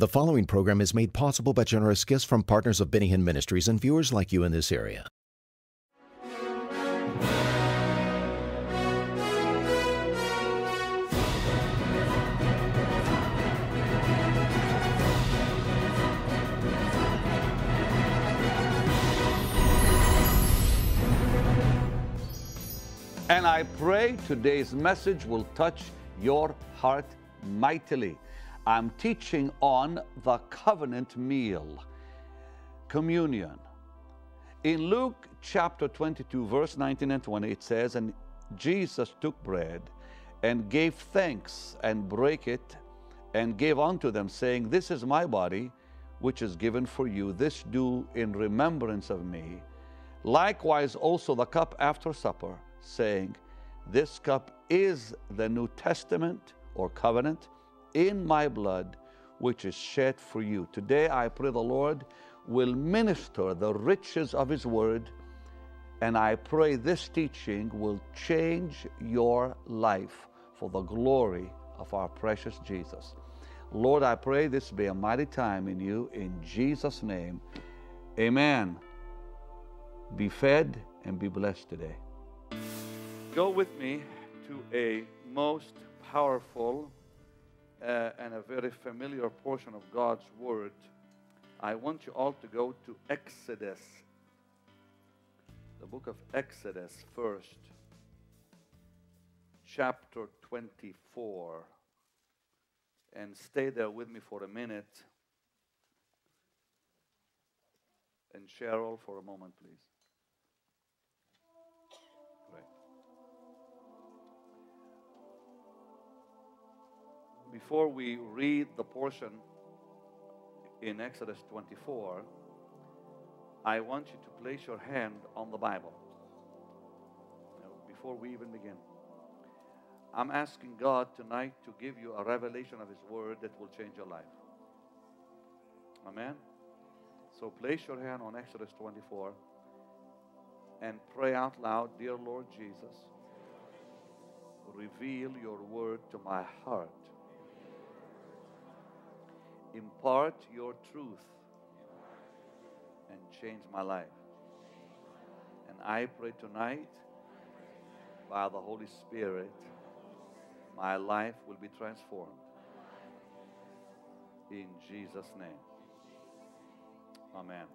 The following program is made possible by generous gifts from partners of Benny Ministries and viewers like you in this area. And I pray today's message will touch your heart mightily. I'm teaching on the covenant meal, communion. In Luke chapter 22, verse 19 and 20, it says, And Jesus took bread and gave thanks and brake it and gave unto them, saying, This is my body, which is given for you. This do in remembrance of me. Likewise also the cup after supper, saying, This cup is the New Testament or covenant in my blood, which is shed for you. Today I pray the Lord will minister the riches of His word, and I pray this teaching will change your life for the glory of our precious Jesus. Lord, I pray this be a mighty time in you. In Jesus' name, amen. Be fed and be blessed today. Go with me to a most powerful uh, and a very familiar portion of God's Word. I want you all to go to Exodus, the book of Exodus first, chapter 24, and stay there with me for a minute. And Cheryl, for a moment, please. Before we read the portion in Exodus 24, I want you to place your hand on the Bible. Before we even begin, I'm asking God tonight to give you a revelation of His Word that will change your life. Amen? So place your hand on Exodus 24 and pray out loud, Dear Lord Jesus, reveal your word to my heart. Impart your truth and change my life. And I pray tonight, by the Holy Spirit, my life will be transformed. In Jesus' name. Amen.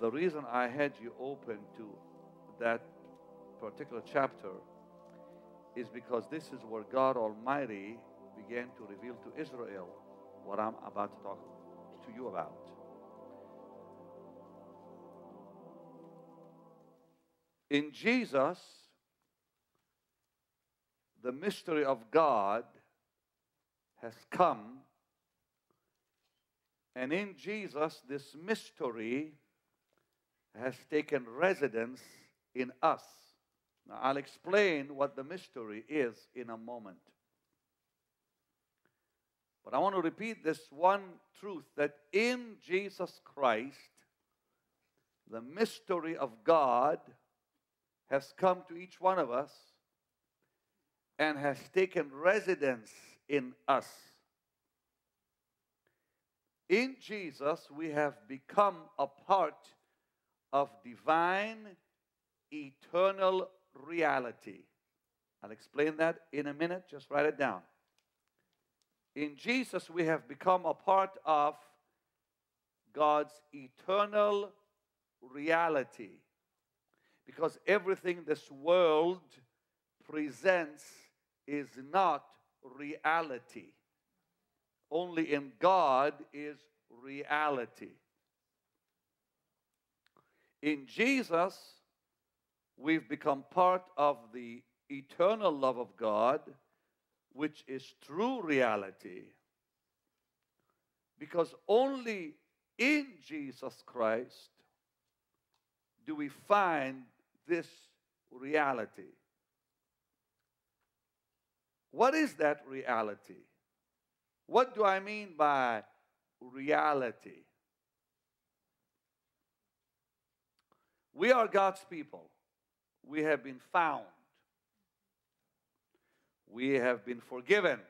The reason I had you open to that particular chapter is because this is where God Almighty began to reveal to Israel what I'm about to talk to you about. In Jesus, the mystery of God has come and in Jesus, this mystery has taken residence in us. Now, I'll explain what the mystery is in a moment. But I want to repeat this one truth that in Jesus Christ, the mystery of God has come to each one of us and has taken residence in us. In Jesus, we have become a part of divine, eternal reality. I'll explain that in a minute. Just write it down. In Jesus, we have become a part of God's eternal reality. Because everything this world presents is not reality only in God is reality. In Jesus, we've become part of the eternal love of God, which is true reality. Because only in Jesus Christ do we find this reality. What is that reality? What do I mean by reality? We are God's people. We have been found. We have been forgiven.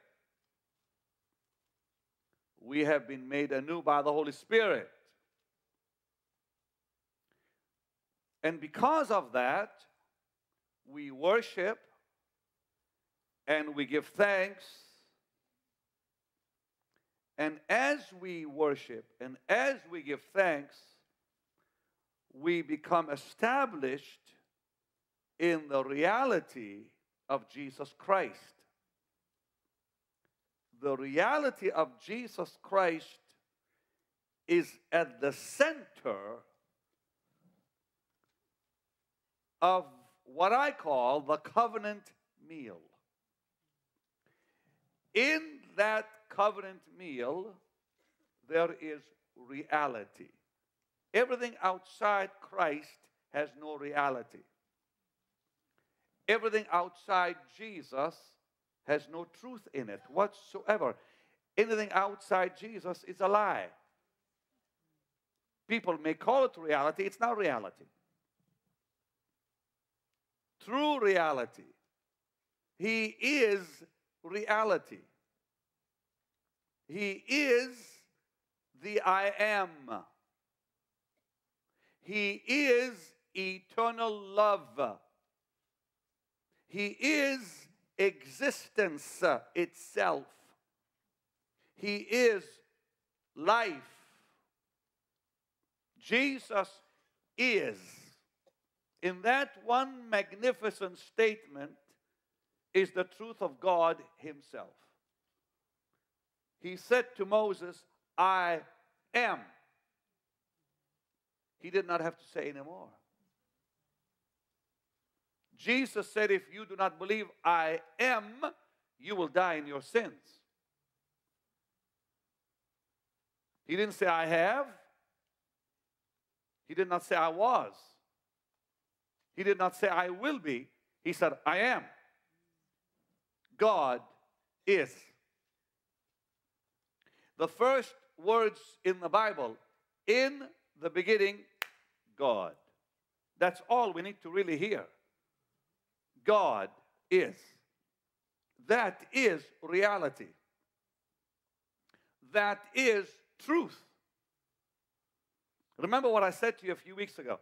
We have been made anew by the Holy Spirit. And because of that, we worship and we give thanks. And as we worship and as we give thanks, we become established in the reality of Jesus Christ. The reality of Jesus Christ is at the center of what I call the covenant meal. In that covenant meal, there is reality. Everything outside Christ has no reality. Everything outside Jesus has no truth in it whatsoever. Anything outside Jesus is a lie. People may call it reality, it's not reality. True reality. He is reality. He is the I am. He is eternal love. He is existence itself. He is life. Jesus is. In that one magnificent statement is the truth of God Himself. He said to Moses, I am. He did not have to say anymore. Jesus said, If you do not believe I am, you will die in your sins. He didn't say, I have. He did not say, I was. He did not say, I will be. He said, I am. God is. The first words in the Bible, in the beginning, God. That's all we need to really hear. God is. That is reality. That is truth. Remember what I said to you a few weeks ago.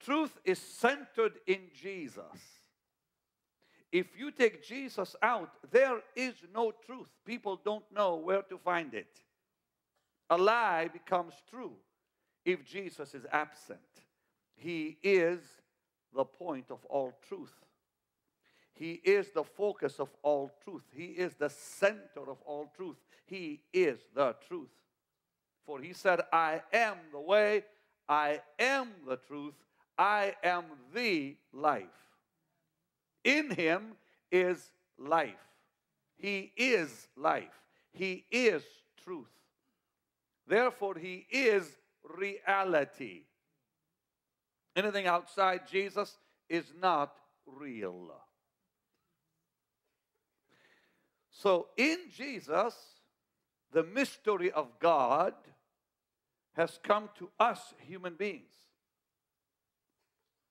Truth is centered in Jesus. If you take Jesus out, there is no truth. People don't know where to find it. A lie becomes true if Jesus is absent. He is the point of all truth. He is the focus of all truth. He is the center of all truth. He is the truth. For he said, I am the way, I am the truth, I am the life. In him is life. He is life. He is truth. Therefore, he is reality. Anything outside Jesus is not real. So, in Jesus, the mystery of God has come to us human beings.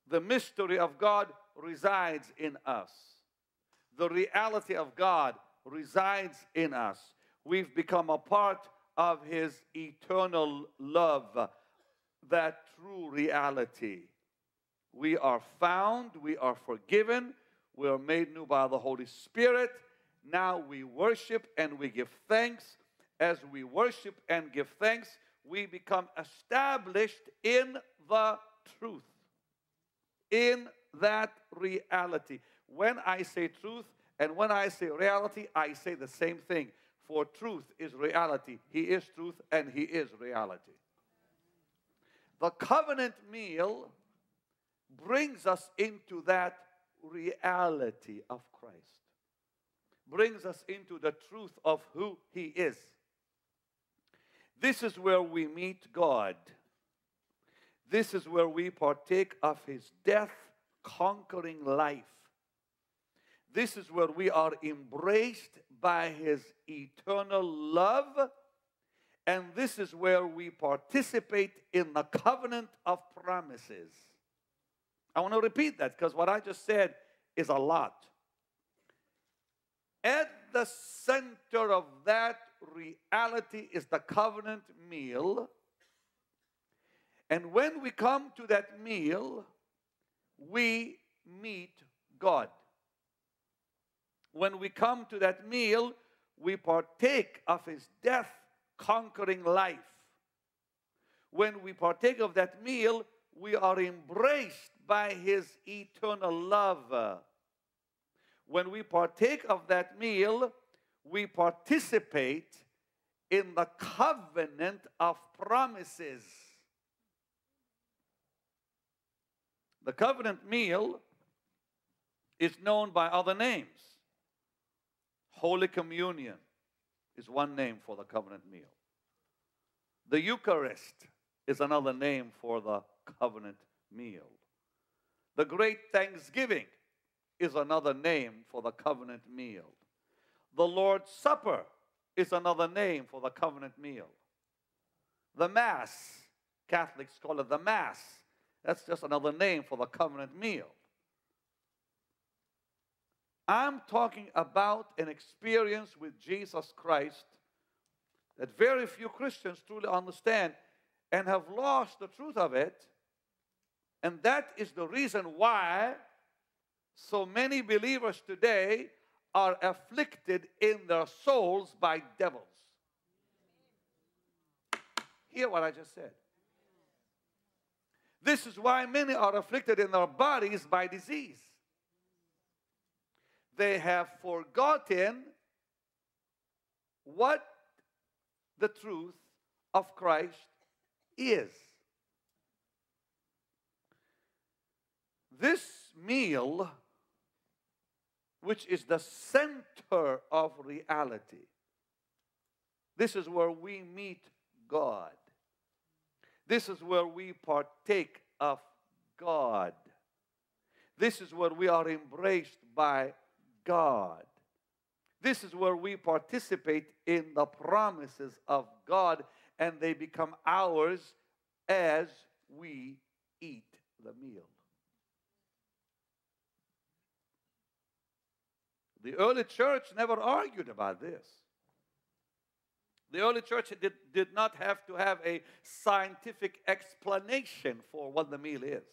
The mystery of God resides in us. The reality of God resides in us. We've become a part of His eternal love, that true reality. We are found, we are forgiven, we are made new by the Holy Spirit now we worship and we give thanks. As we worship and give thanks, we become established in the truth, in that reality. When I say truth and when I say reality, I say the same thing. For truth is reality. He is truth and He is reality. The covenant meal brings us into that reality of Christ brings us into the truth of who He is. This is where we meet God. This is where we partake of His death conquering life. This is where we are embraced by His eternal love. And this is where we participate in the covenant of promises. I want to repeat that because what I just said is a lot. At the center of that reality is the covenant meal. And when we come to that meal, we meet God. When we come to that meal, we partake of his death conquering life. When we partake of that meal, we are embraced by his eternal love. When we partake of that meal, we participate in the covenant of promises. The covenant meal is known by other names. Holy Communion is one name for the covenant meal. The Eucharist is another name for the covenant meal. The Great Thanksgiving is another name for the covenant meal. The Lord's Supper is another name for the covenant meal. The Mass, Catholics call it the Mass. That's just another name for the covenant meal. I'm talking about an experience with Jesus Christ that very few Christians truly understand and have lost the truth of it. And that is the reason why so many believers today are afflicted in their souls by devils. Hear what I just said. This is why many are afflicted in their bodies by disease. They have forgotten what the truth of Christ is. This meal which is the center of reality. This is where we meet God. This is where we partake of God. This is where we are embraced by God. This is where we participate in the promises of God and they become ours as we eat the meal. The early church never argued about this. The early church did, did not have to have a scientific explanation for what the meal is.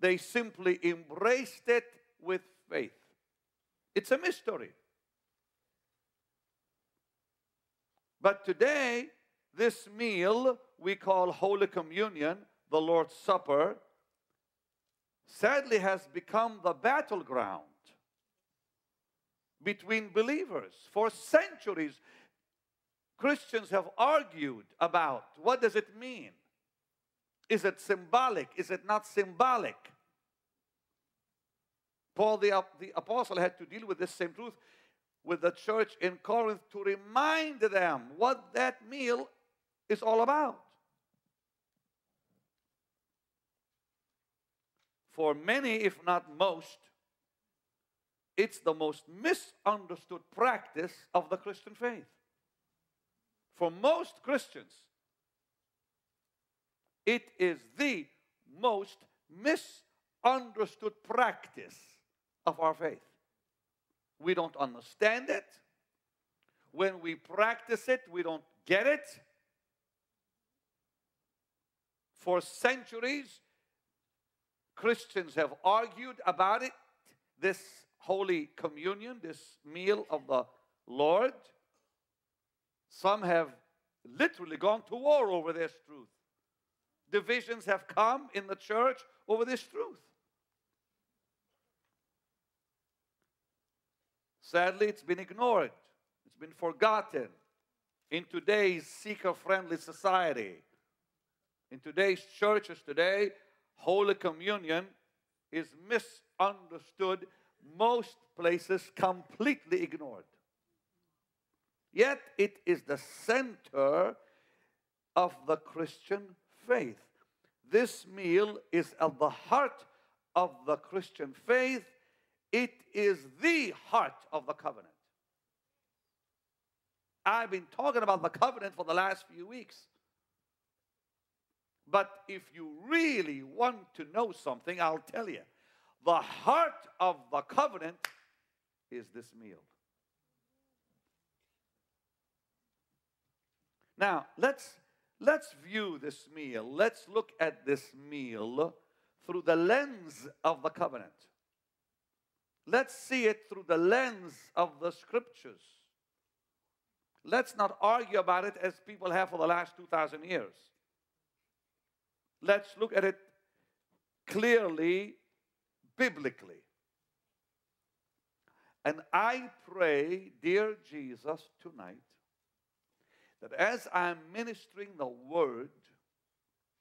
They simply embraced it with faith. It's a mystery. But today, this meal we call Holy Communion, the Lord's Supper, sadly has become the battleground between believers. For centuries, Christians have argued about what does it mean? Is it symbolic? Is it not symbolic? Paul the, the apostle had to deal with this same truth with the church in Corinth to remind them what that meal is all about. For many, if not most, it's the most misunderstood practice of the Christian faith. For most Christians, it is the most misunderstood practice of our faith. We don't understand it. When we practice it, we don't get it. For centuries, Christians have argued about it. This Holy Communion, this meal of the Lord. Some have literally gone to war over this truth. Divisions have come in the church over this truth. Sadly, it's been ignored, it's been forgotten in today's seeker friendly society. In today's churches today, Holy Communion is misunderstood most places completely ignored. Yet it is the center of the Christian faith. This meal is at the heart of the Christian faith. It is the heart of the covenant. I've been talking about the covenant for the last few weeks. But if you really want to know something, I'll tell you. The heart of the covenant is this meal. Now, let's let's view this meal. Let's look at this meal through the lens of the covenant. Let's see it through the lens of the scriptures. Let's not argue about it as people have for the last 2,000 years. Let's look at it clearly, biblically. And I pray, dear Jesus, tonight, that as I'm ministering the word,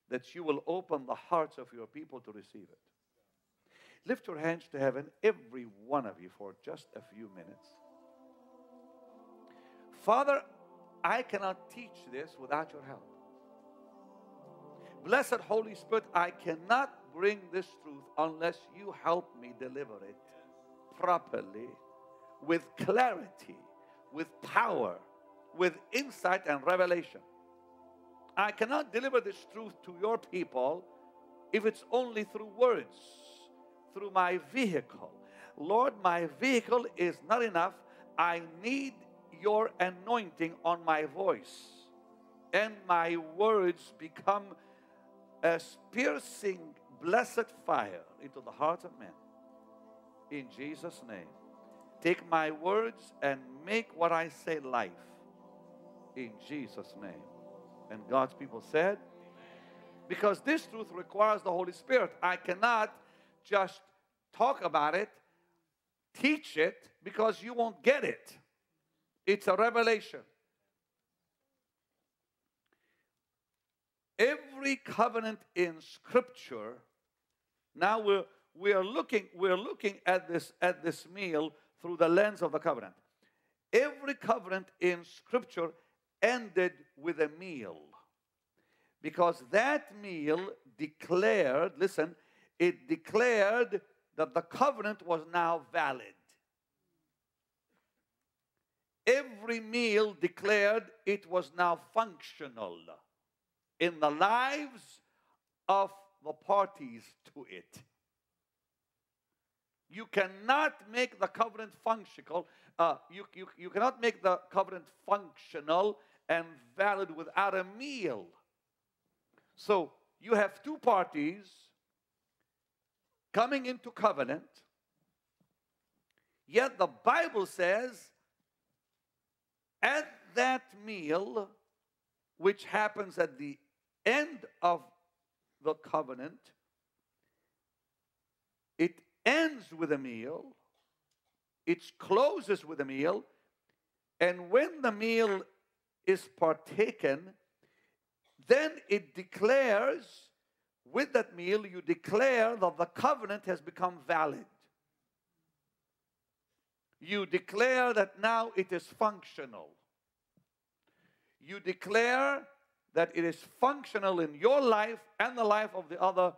that you will open the hearts of your people to receive it. Lift your hands to heaven, every one of you, for just a few minutes. Father, I cannot teach this without your help. Blessed Holy Spirit, I cannot bring this truth unless you help me deliver it properly, with clarity, with power, with insight and revelation. I cannot deliver this truth to your people if it's only through words, through my vehicle. Lord, my vehicle is not enough. I need your anointing on my voice, and my words become a piercing, blessed fire into the heart of men. In Jesus' name. Take my words and make what I say life. In Jesus' name. And God's people said, because this truth requires the Holy Spirit. I cannot just talk about it, teach it, because you won't get it. It's a revelation. Every covenant in Scripture, now we're, we are looking, we're looking at this at this meal through the lens of the covenant. Every covenant in Scripture ended with a meal. Because that meal declared, listen, it declared that the covenant was now valid. Every meal declared it was now functional in the lives of the parties to it. You cannot make the covenant functional. Uh, you, you, you cannot make the covenant functional and valid without a meal. So you have two parties coming into covenant, yet the Bible says at that meal, which happens at the end of the covenant, it ends with a meal, it closes with a meal, and when the meal is partaken, then it declares, with that meal, you declare that the covenant has become valid. You declare that now it is functional. You declare that it is functional in your life and the life of the other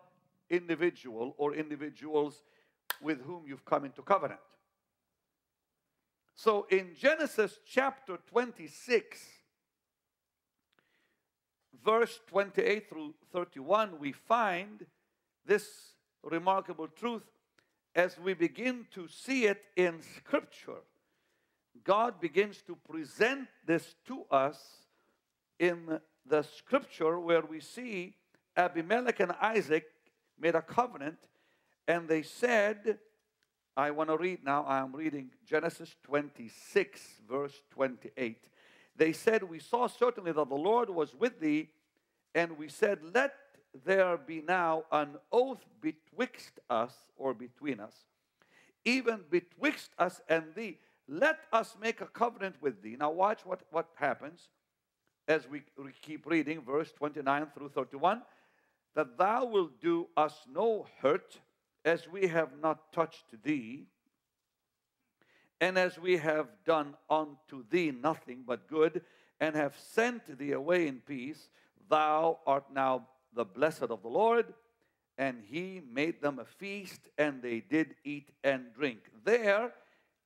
individual or individuals with whom you've come into covenant. So in Genesis chapter 26, verse 28 through 31, we find this remarkable truth as we begin to see it in Scripture. God begins to present this to us in the Scripture where we see Abimelech and Isaac made a covenant and they said, I want to read now, I am reading Genesis 26, verse 28. They said, We saw certainly that the Lord was with thee, and we said, Let there be now an oath betwixt us or between us, even betwixt us and thee. Let us make a covenant with thee. Now, watch what, what happens as we keep reading, verse 29 through 31 that thou wilt do us no hurt, as we have not touched thee, and as we have done unto thee nothing but good, and have sent thee away in peace, thou art now the blessed of the Lord. And he made them a feast, and they did eat and drink. There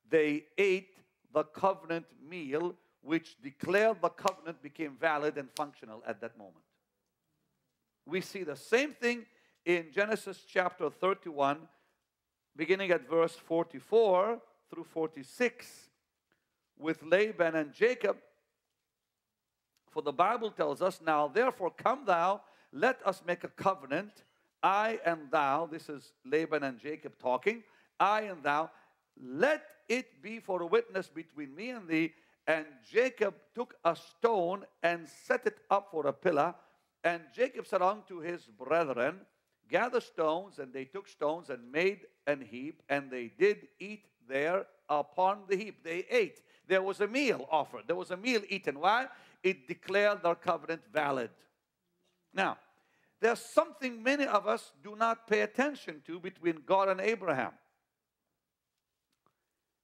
they ate the covenant meal, which declared the covenant became valid and functional at that moment. We see the same thing in Genesis chapter 31, beginning at verse 44 through 46, with Laban and Jacob For the Bible tells us, Now therefore come thou, let us make a covenant, I and thou. This is Laban and Jacob talking. I and thou, let it be for a witness between me and thee. And Jacob took a stone and set it up for a pillar. And Jacob said unto his brethren, Gather stones. And they took stones and made an heap. And they did eat there upon the heap. They ate. There was a meal offered. There was a meal eaten. Why? It declared their covenant valid. Now, there's something many of us do not pay attention to between God and Abraham.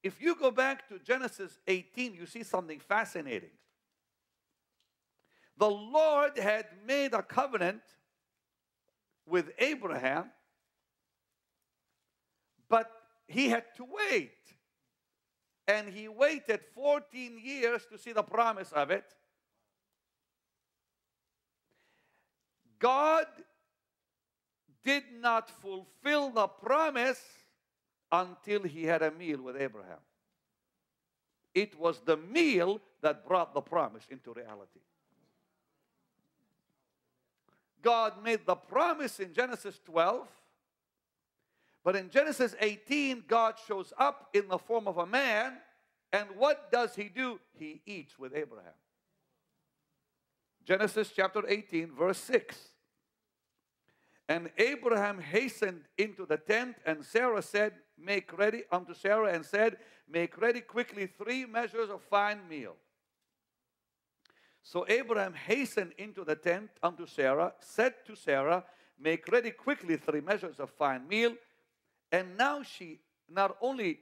If you go back to Genesis 18, you see something fascinating. The Lord had made a covenant with Abraham, but he had to wait. And he waited 14 years to see the promise of it. God did not fulfill the promise until he had a meal with Abraham. It was the meal that brought the promise into reality. God made the promise in Genesis 12, but in Genesis 18, God shows up in the form of a man, and what does he do? He eats with Abraham. Genesis chapter 18, verse 6. And Abraham hastened into the tent, and Sarah said, Make ready unto Sarah, and said, Make ready quickly three measures of fine meal. So Abraham hastened into the tent unto Sarah, said to Sarah, Make ready quickly three measures of fine meal. And now she not only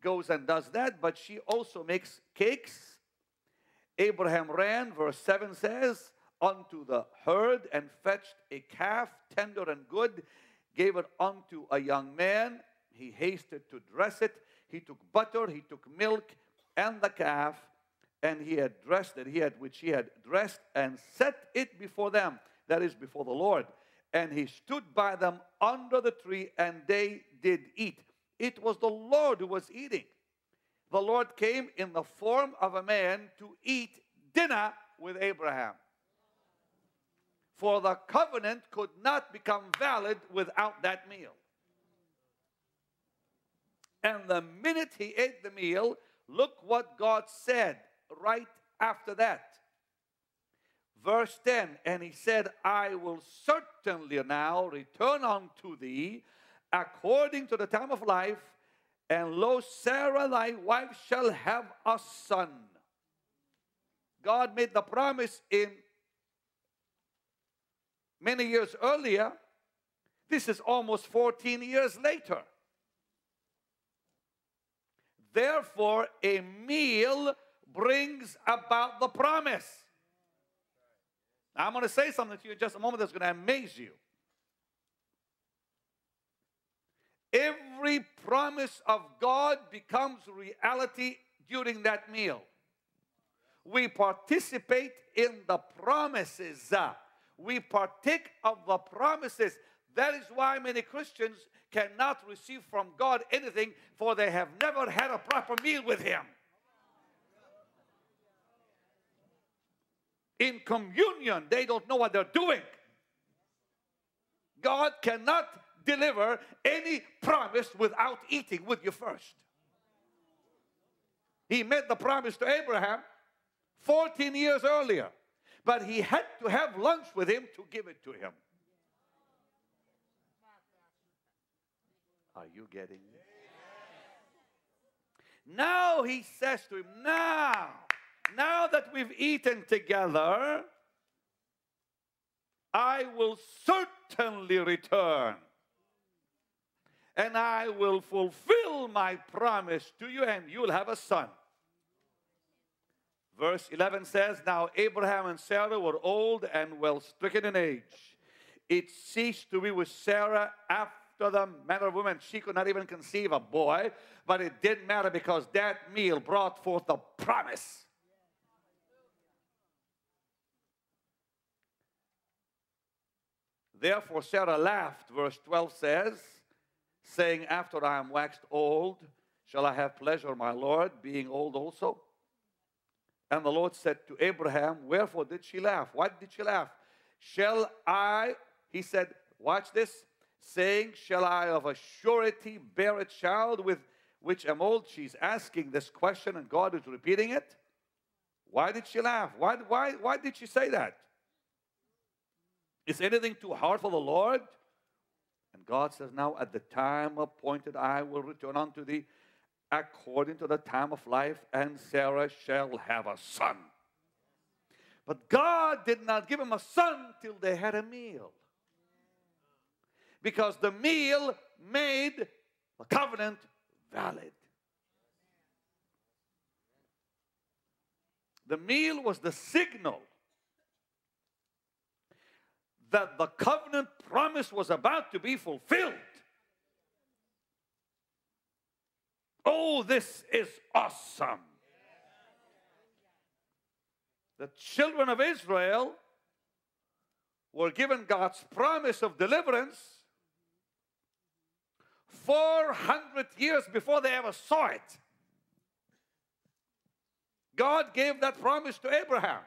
goes and does that, but she also makes cakes. Abraham ran, verse 7 says, unto the herd and fetched a calf, tender and good, gave it unto a young man. He hasted to dress it. He took butter, he took milk and the calf, and he had dressed it, he had which he had dressed and set it before them, that is before the Lord. And he stood by them under the tree, and they did eat. It was the Lord who was eating. The Lord came in the form of a man to eat dinner with Abraham. For the covenant could not become valid without that meal. And the minute he ate the meal, look what God said right after that. Verse 10 And he said, I will certainly now return unto thee according to the time of life, and lo, Sarah thy wife shall have a son. God made the promise in many years earlier. This is almost 14 years later. Therefore, a meal brings about the promise. Now, I'm going to say something to you in just a moment that's going to amaze you. Every promise of God becomes reality during that meal. We participate in the promises we partake of the promises. That is why many Christians cannot receive from God anything, for they have never had a proper meal with Him. In communion, they don't know what they're doing. God cannot deliver any promise without eating with you first. He made the promise to Abraham 14 years earlier. But he had to have lunch with him to give it to him. Are you getting it? Now he says to him, Now, now that we've eaten together, I will certainly return. And I will fulfill my promise to you, and you'll have a son. Verse 11 says, Now Abraham and Sarah were old and well stricken in age. It ceased to be with Sarah after the manner of woman. She could not even conceive a boy, but it didn't matter because that meal brought forth the promise. Therefore Sarah laughed, verse 12 says, saying, After I am waxed old, shall I have pleasure, my Lord, being old also? And the Lord said to Abraham, Wherefore did she laugh? Why did she laugh? Shall I, he said, watch this, saying, Shall I of a surety bear a child with which am old? She's asking this question and God is repeating it. Why did she laugh? Why, why, why did she say that? Is anything too hard for the Lord? And God says, Now at the time appointed, I will return unto thee according to the time of life, and Sarah shall have a son. But God did not give him a son till they had a meal. Because the meal made the covenant valid. The meal was the signal that the covenant promise was about to be fulfilled. Oh, this is awesome. The children of Israel were given God's promise of deliverance 400 years before they ever saw it. God gave that promise to Abraham.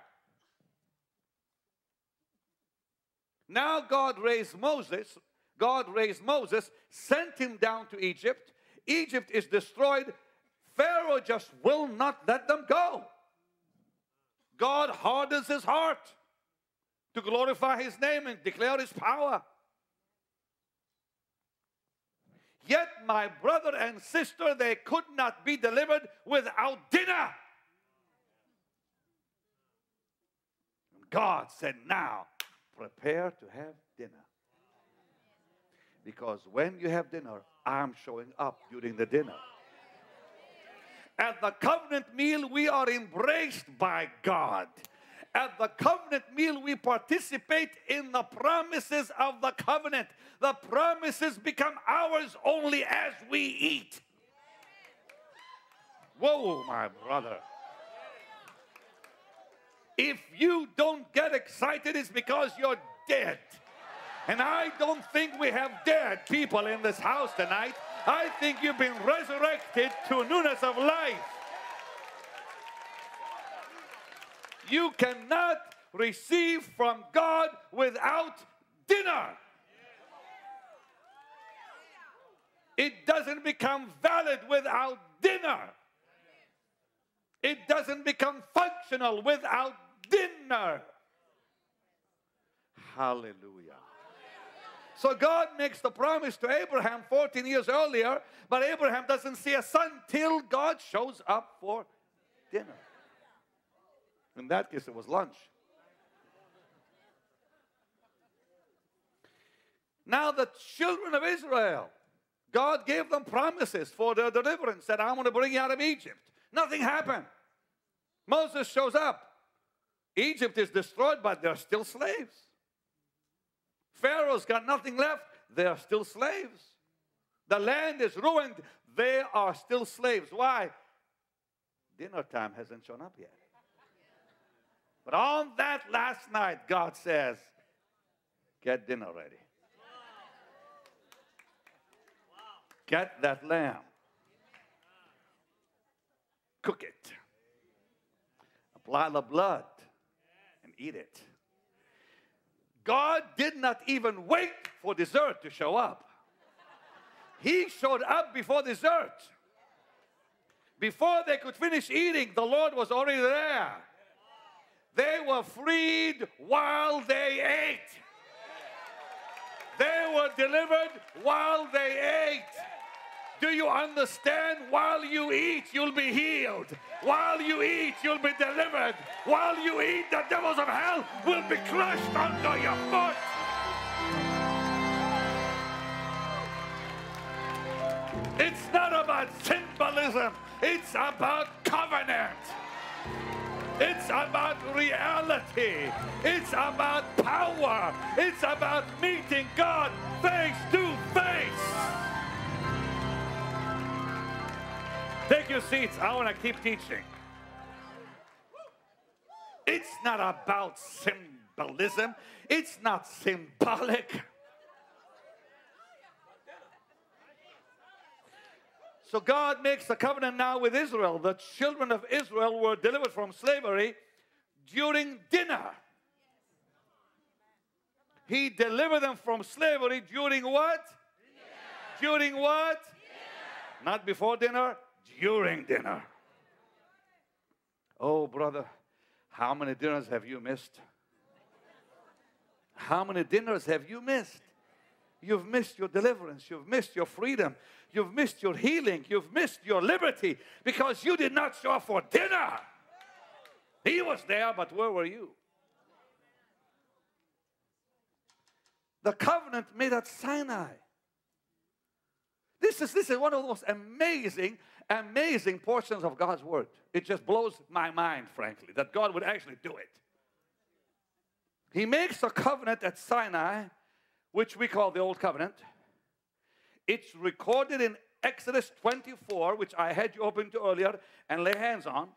Now God raised Moses. God raised Moses, sent him down to Egypt. Egypt is destroyed. Pharaoh just will not let them go. God hardens his heart to glorify his name and declare his power. Yet, my brother and sister, they could not be delivered without dinner. God said, Now prepare to have dinner. Because when you have dinner, I'm showing up during the dinner. At the covenant meal, we are embraced by God. At the covenant meal, we participate in the promises of the covenant. The promises become ours only as we eat. Whoa, my brother. If you don't get excited, it's because you're dead. And I don't think we have dead people in this house tonight. I think you've been resurrected to newness of life. You cannot receive from God without dinner. It doesn't become valid without dinner. It doesn't become functional without dinner. Hallelujah. So God makes the promise to Abraham 14 years earlier, but Abraham doesn't see a son till God shows up for dinner. In that case, it was lunch. Now, the children of Israel, God gave them promises for their deliverance, said, I'm going to bring you out of Egypt. Nothing happened. Moses shows up. Egypt is destroyed, but they're still slaves. Pharaoh's got nothing left. They are still slaves. The land is ruined. They are still slaves. Why? Dinner time hasn't shown up yet. But on that last night, God says, Get dinner ready. Get that lamb. Cook it. Apply the blood and eat it. God did not even wait for dessert to show up. He showed up before dessert. Before they could finish eating, the Lord was already there. They were freed while they ate. They were delivered while they ate. Do you understand? While you eat, you'll be healed. While you eat, you'll be delivered. While you eat, the devils of hell will be crushed under your foot. It's not about symbolism, it's about covenant. It's about reality. It's about power. It's about meeting God face to face. Take your seats. I want to keep teaching. It's not about symbolism, it's not symbolic. So God makes a covenant now with Israel. The children of Israel were delivered from slavery during dinner. He delivered them from slavery during what? Dinner. During what? Dinner. Not before dinner, during dinner. Oh, brother, how many dinners have you missed? How many dinners have you missed? You've missed your deliverance. You've missed your freedom. You've missed your healing. You've missed your liberty because you did not show up for dinner. He was there, but where were you? The covenant made at Sinai. This is, this is one of the most amazing, amazing portions of God's word. It just blows my mind, frankly, that God would actually do it. He makes a covenant at Sinai which we call the Old Covenant. It's recorded in Exodus 24, which I had you open to earlier and lay hands on.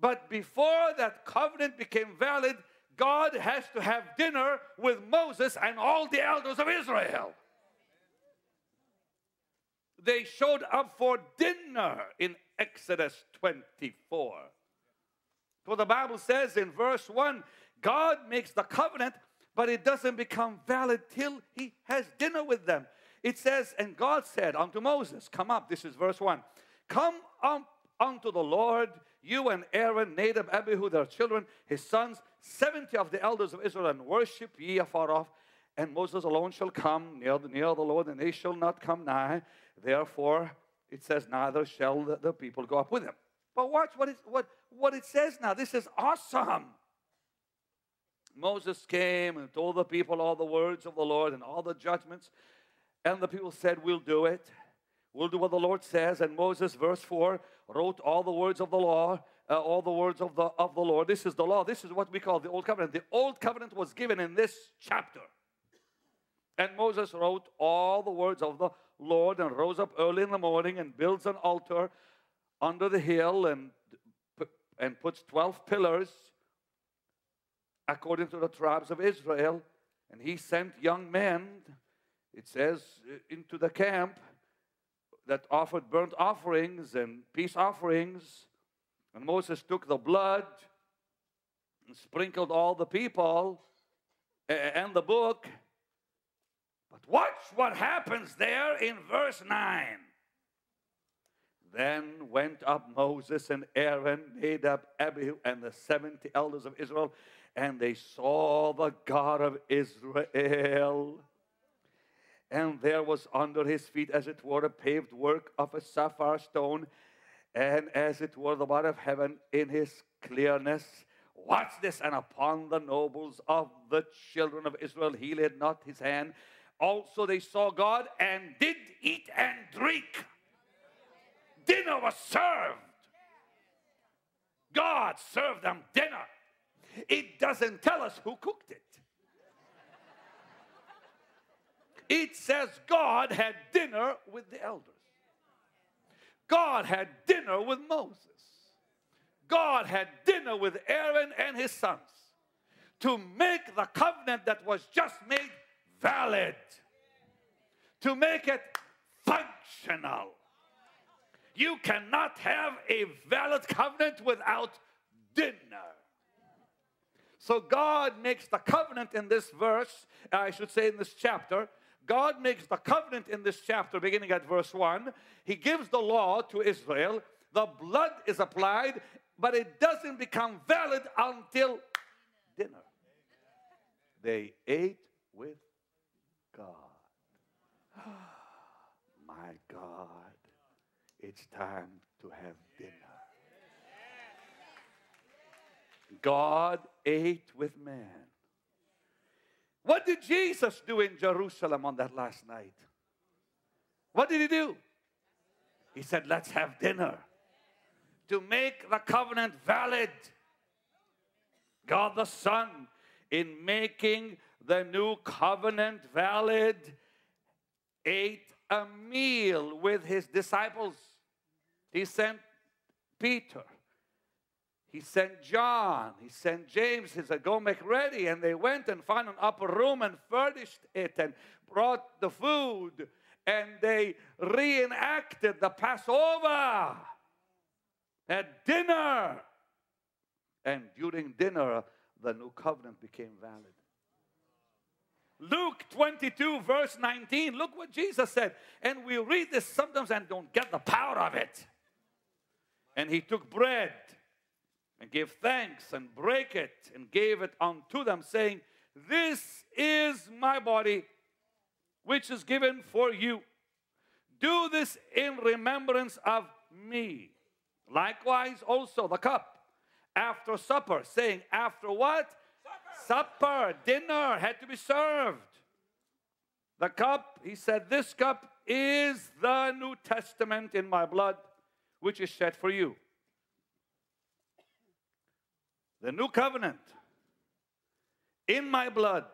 But before that covenant became valid, God has to have dinner with Moses and all the elders of Israel. They showed up for dinner in Exodus 24. For the Bible says in verse 1 God makes the covenant but it doesn't become valid till he has dinner with them. It says, And God said unto Moses, Come up, this is verse 1. Come up unto the Lord, you and Aaron, Nadab, Abihu, their children, his sons, 70 of the elders of Israel, and worship ye afar off. And Moses alone shall come near the, near the Lord, and they shall not come nigh. Therefore, it says, Neither shall the, the people go up with him. But watch what it, what, what it says now. This is awesome. Moses came and told the people all the words of the Lord and all the judgments. And the people said, We'll do it. We'll do what the Lord says. And Moses, verse 4, wrote all the words of the law, uh, all the words of the, of the Lord. This is the law. This is what we call the Old Covenant. The Old Covenant was given in this chapter. And Moses wrote all the words of the Lord and rose up early in the morning and builds an altar under the hill and, and puts 12 pillars according to the tribes of Israel. And he sent young men, it says, uh, into the camp that offered burnt offerings and peace offerings. And Moses took the blood and sprinkled all the people and the book. But watch what happens there in verse 9. Then went up Moses and Aaron, Nadab, Abihu, and the 70 elders of Israel and they saw the God of Israel. And there was under his feet, as it were, a paved work of a sapphire stone, and as it were, the light of heaven in his clearness. Watch this, and upon the nobles of the children of Israel he laid not his hand. Also, they saw God and did eat and drink. Dinner was served. God served them dinner. It doesn't tell us who cooked it. It says God had dinner with the elders. God had dinner with Moses. God had dinner with Aaron and his sons to make the covenant that was just made valid, to make it functional. You cannot have a valid covenant without dinner. So God makes the covenant in this verse, uh, I should say in this chapter. God makes the covenant in this chapter, beginning at verse 1. He gives the law to Israel. The blood is applied, but it doesn't become valid until dinner. They ate with God. My God, it's time to have dinner. God ate with man. What did Jesus do in Jerusalem on that last night? What did he do? He said, Let's have dinner to make the covenant valid. God the Son, in making the new covenant valid, ate a meal with his disciples. He sent Peter he sent John, he sent James, he said, Go make ready. And they went and found an upper room and furnished it and brought the food and they reenacted the Passover at dinner. And during dinner, the new covenant became valid. Luke 22, verse 19. Look what Jesus said. And we read this sometimes and don't get the power of it. And he took bread and gave thanks and break it and gave it unto them, saying, This is my body, which is given for you. Do this in remembrance of me. Likewise, also the cup after supper, saying, After what? supper, dinner had to be served. The cup, he said, this cup is the New Testament in my blood, which is shed for you. The new covenant in my blood.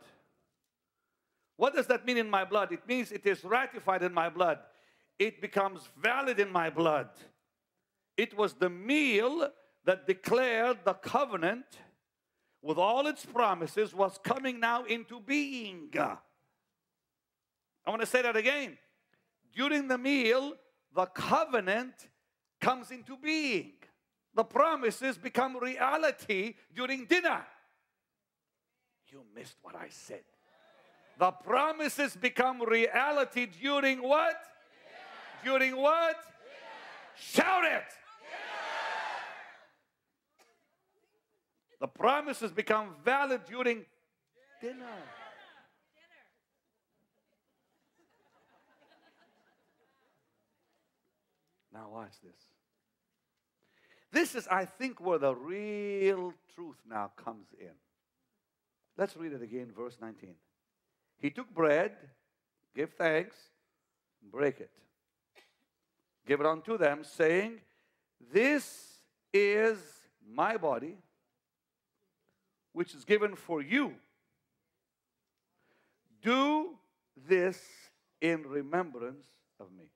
What does that mean in my blood? It means it is ratified in my blood. It becomes valid in my blood. It was the meal that declared the covenant with all its promises, was coming now into being. I want to say that again. During the meal, the covenant comes into being. The promises become reality during dinner. You missed what I said. The promises become reality during what? During what? Shout it. The promises become valid during dinner. Now, watch this. This is, I think, where the real truth now comes in. Let's read it again, verse 19. He took bread, gave thanks, break it, give it unto them, saying, This is my body which is given for you. Do this in remembrance of me.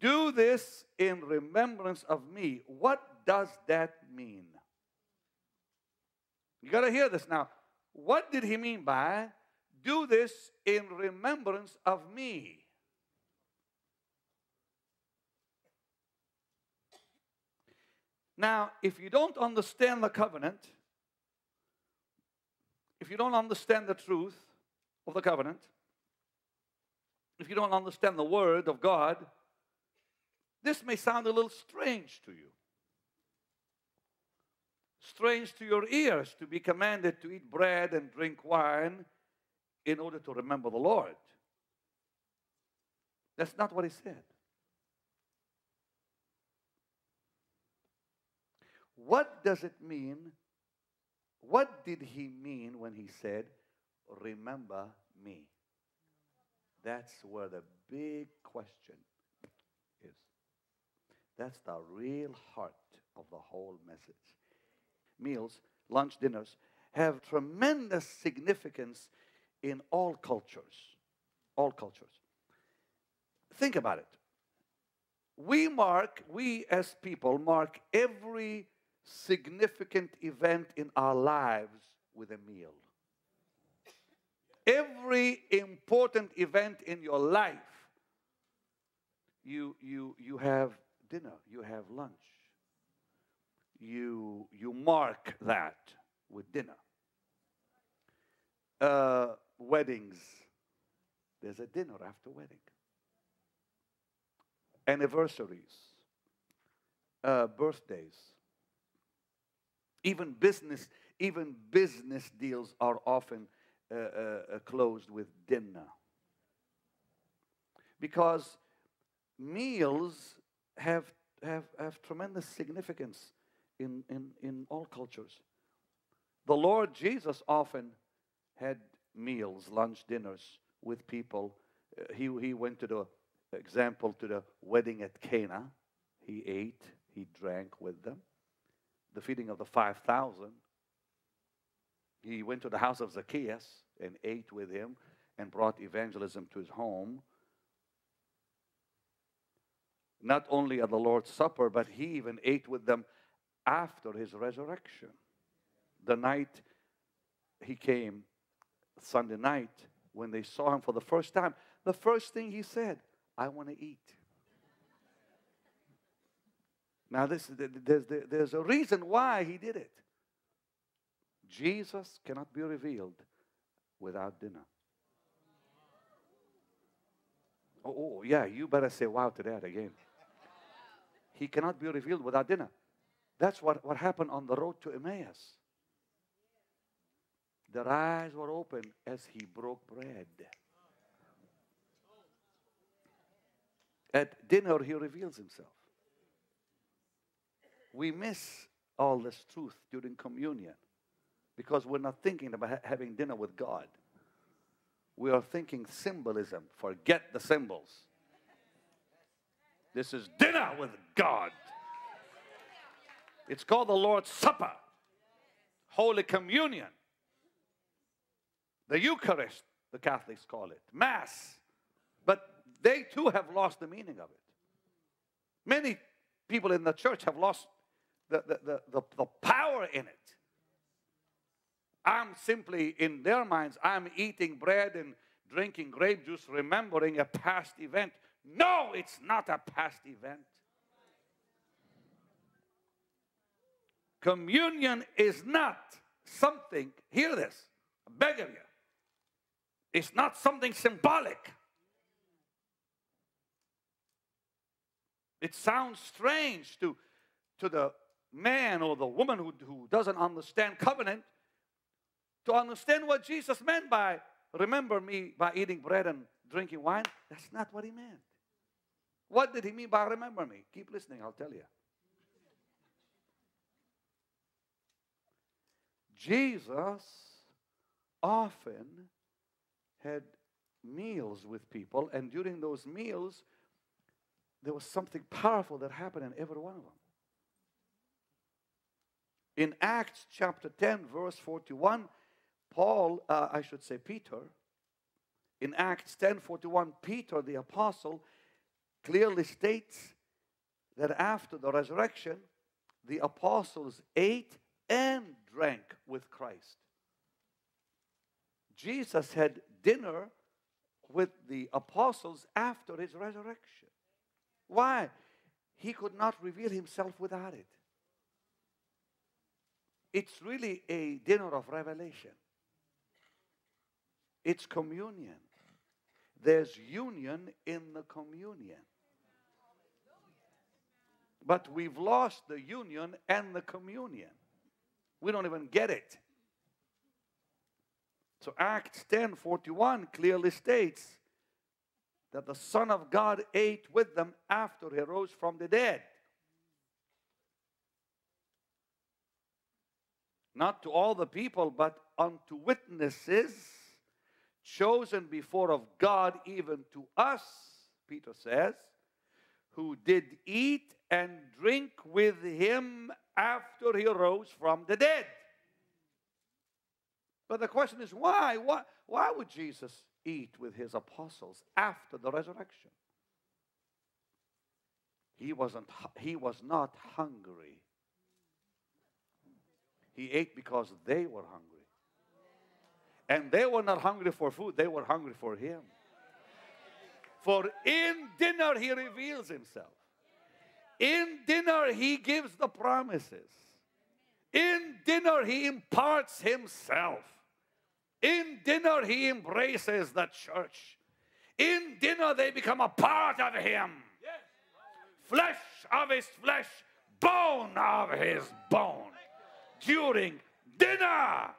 Do this in remembrance of me. What does that mean? You got to hear this now. What did he mean by do this in remembrance of me? Now, if you don't understand the covenant, if you don't understand the truth of the covenant, if you don't understand the word of God, this may sound a little strange to you. Strange to your ears to be commanded to eat bread and drink wine in order to remember the Lord. That's not what he said. What does it mean what did he mean when he said, Remember me? That's where the big question. That's the real heart of the whole message. Meals, lunch, dinners have tremendous significance in all cultures. All cultures. Think about it. We mark, we as people mark every significant event in our lives with a meal. Every important event in your life, you, you, you have dinner, you have lunch. You, you mark that with dinner. Uh, weddings, there's a dinner after wedding. Anniversaries, uh, birthdays, even business, even business deals are often uh, uh, uh, closed with dinner. Because meals have, have, have tremendous significance in, in, in all cultures. The Lord Jesus often had meals, lunch, dinners with people. Uh, he, he went to the example to the wedding at Cana. He ate, he drank with them the feeding of the 5,000, he went to the house of Zacchaeus and ate with him and brought evangelism to his home. Not only at the Lord's Supper, but he even ate with them after his resurrection. The night he came, Sunday night, when they saw him for the first time, the first thing he said, I want to eat. Now, this, there's, there's a reason why he did it. Jesus cannot be revealed without dinner. Oh, oh, yeah, you better say wow to that again. He cannot be revealed without dinner. That's what, what happened on the road to Emmaus. Their eyes were open as he broke bread. At dinner, he reveals himself. We miss all this truth during communion because we're not thinking about ha- having dinner with God. We are thinking symbolism. Forget the symbols. This is dinner with God. It's called the Lord's Supper, Holy Communion, the Eucharist, the Catholics call it, Mass. But they too have lost the meaning of it. Many people in the church have lost the, the, the, the, power in it. I'm simply, in their minds, I'm eating bread and drinking grape juice, remembering a past event. No, it's not a past event. Communion is not something, hear this, I beg of you. It's not something symbolic. It sounds strange to, to the man or the woman who, who doesn't understand covenant to understand what Jesus meant by remember me by eating bread and drinking wine. That's not what he meant. What did he mean by remember me? Keep listening, I'll tell you. Jesus often had meals with people, and during those meals, there was something powerful that happened in every one of them. In Acts chapter 10, verse 41, Paul, uh, I should say Peter, in Acts 10 41, Peter the apostle clearly states that after the resurrection, the apostles ate and drank with Christ. Jesus had dinner with the apostles after his resurrection. Why? He could not reveal himself without it. It's really a dinner of revelation. It's communion. There's union in the communion. But we've lost the union and the communion. We don't even get it. So Acts 10 41 clearly states that the Son of God ate with them after he rose from the dead. Not to all the people, but unto witnesses chosen before of God, even to us, Peter says, who did eat and drink with him after he rose from the dead. But the question is why? Why, why would Jesus eat with his apostles after the resurrection? He, wasn't, he was not hungry. He ate because they were hungry. And they were not hungry for food, they were hungry for him. For in dinner, he reveals himself. In dinner, he gives the promises. In dinner, he imparts himself. In dinner, he embraces the church. In dinner, they become a part of him. Flesh of his flesh, bone of his bone. During dinner.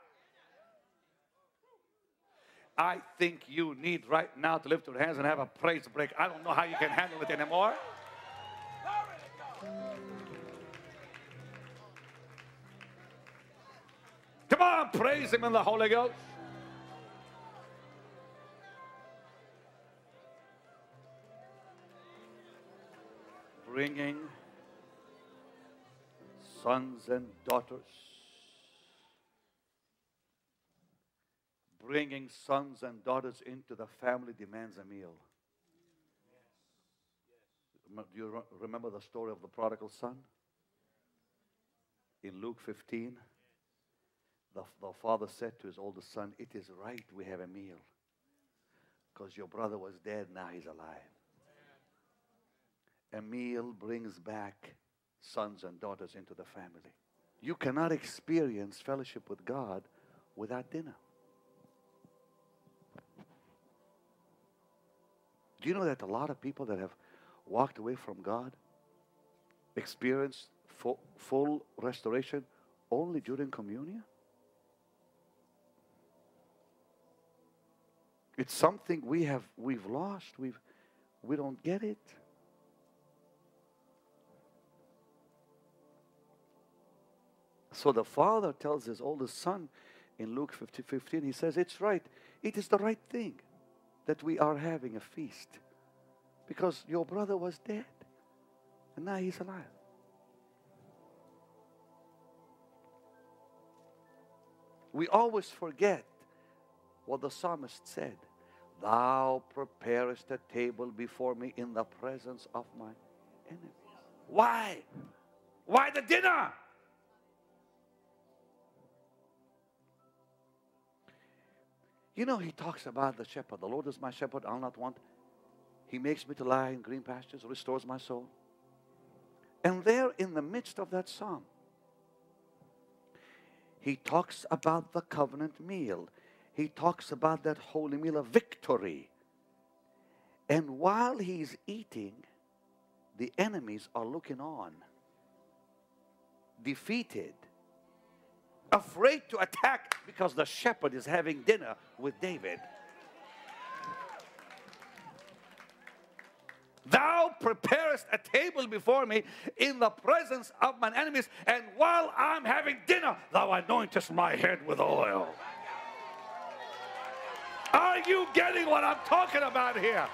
I think you need right now to lift your hands and have a praise break. I don't know how you can handle it anymore. Come on, praise Him in the Holy Ghost. Bringing sons and daughters bringing sons and daughters into the family demands a meal. Do you remember the story of the prodigal son? In Luke 15, the, the father said to his oldest son, It is right we have a meal. Because your brother was dead, now he's alive. A meal brings back sons and daughters into the family. You cannot experience fellowship with God without dinner. Do you know that a lot of people that have walked away from God experience full, full restoration only during communion? It's something we have we've lost. We've we don't get it. So the father tells his oldest son in Luke 50, 15, he says, It's right. It is the right thing that we are having a feast because your brother was dead and now he's alive. We always forget what the psalmist said Thou preparest a table before me in the presence of my enemies. Why? Why the dinner? You know, he talks about the shepherd. The Lord is my shepherd, I'll not want. He makes me to lie in green pastures, restores my soul. And there, in the midst of that psalm, he talks about the covenant meal. He talks about that holy meal of victory. And while he's eating, the enemies are looking on, defeated afraid to attack because the shepherd is having dinner with David. Thou preparest a table before me in the presence of mine enemies, and while I'm having dinner, thou anointest my head with oil. Are you getting what I'm talking about here?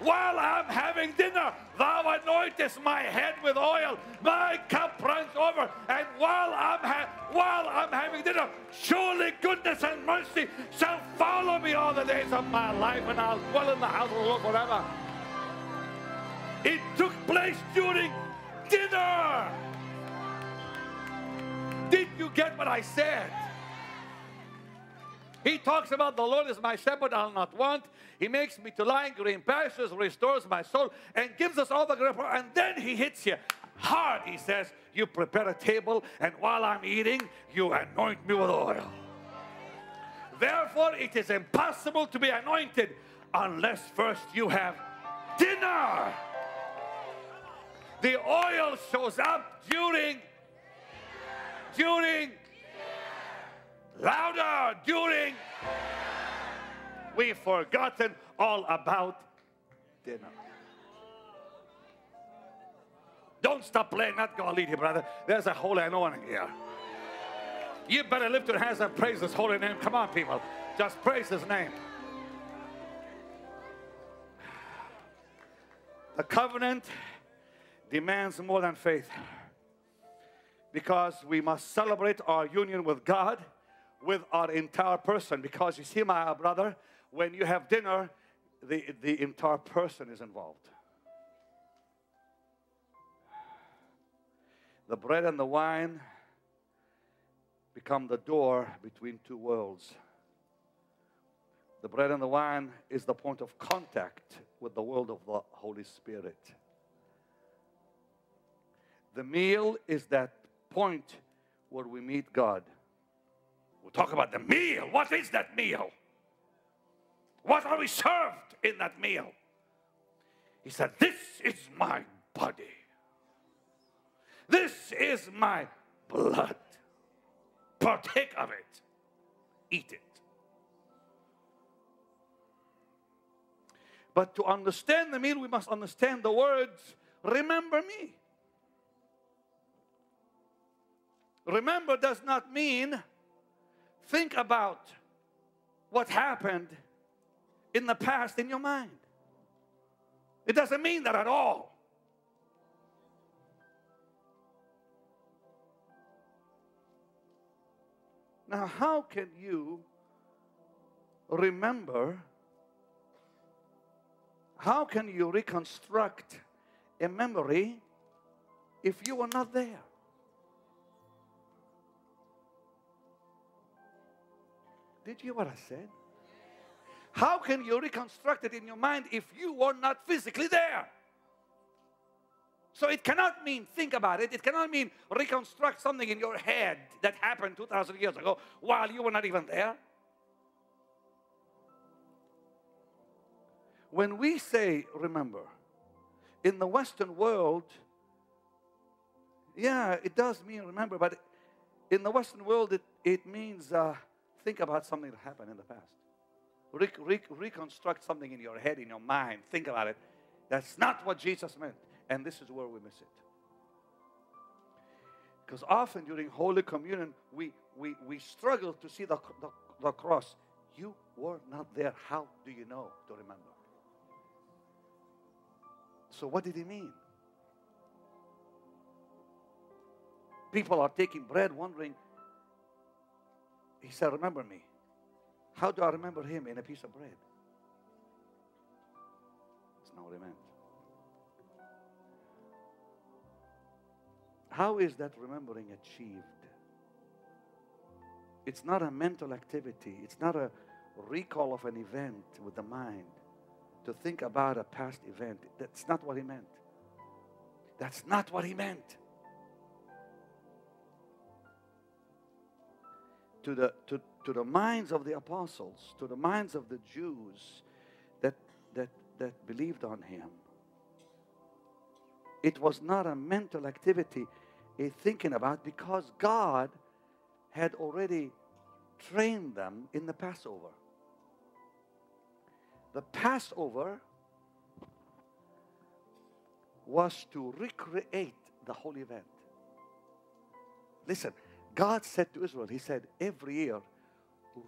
While I'm having dinner, thou anointest my head with oil. My cup runs over. And while I'm, ha- while I'm having dinner, surely goodness and mercy shall follow me all the days of my life, and I'll dwell in the house of the Lord forever. It took place during dinner. Did you get what I said? He talks about the Lord is my shepherd, I'll not want. He makes me to lie in green pastures, restores my soul, and gives us all the glory. And then he hits you hard. He says, You prepare a table, and while I'm eating, you anoint me with oil. Therefore, it is impossible to be anointed unless first you have dinner. The oil shows up during during Louder during. We've forgotten all about dinner. Don't stop playing that God lead you, brother. There's a holy anointing here. You better lift your hands and praise His holy name. Come on, people. Just praise His name. The covenant demands more than faith because we must celebrate our union with God with our entire person. Because you see, my brother, when you have dinner, the, the entire person is involved. The bread and the wine become the door between two worlds. The bread and the wine is the point of contact with the world of the Holy Spirit. The meal is that point where we meet God. We'll talk about the meal. What is that meal? What are we served in that meal? He said, This is my body. This is my blood. Partake of it. Eat it. But to understand the meal, we must understand the words, remember me. Remember does not mean think about what happened in the past in your mind. It doesn't mean that at all. Now, how can you remember? How can you reconstruct a memory if you were not there? Did you hear what I said? How can you reconstruct it in your mind if you were not physically there? So it cannot mean think about it. It cannot mean reconstruct something in your head that happened 2,000 years ago while you were not even there. When we say, remember, in the Western world, yeah, it does mean remember, but in the Western world, it, it means uh, think about something that happened in the past. Re- re- reconstruct something in your head, in your mind. Think about it. That's not what Jesus meant. And this is where we miss it. Because often during Holy Communion, we, we, we struggle to see the, the, the cross. You were not there. How do you know to remember? So, what did he mean? People are taking bread, wondering. He said, Remember me. How do I remember him in a piece of bread? It's not what he meant. How is that remembering achieved? It's not a mental activity, it's not a recall of an event with the mind to think about a past event. That's not what he meant. That's not what he meant. To the, to, to the minds of the apostles, to the minds of the Jews that, that, that believed on him, it was not a mental activity, a thinking about, because God had already trained them in the Passover. The Passover was to recreate the whole event. Listen, God said to Israel, He said, every year,